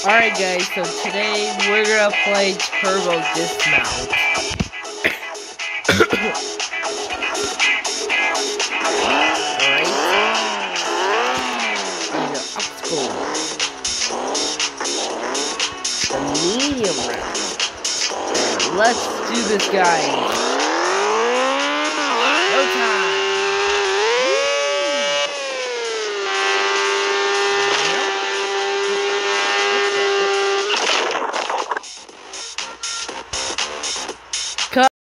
Alright guys, so today we're gonna play Turbo Dismount. Alright. These are obstacles. The medium round. Let's do this guys.